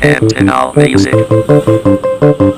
The end in all music.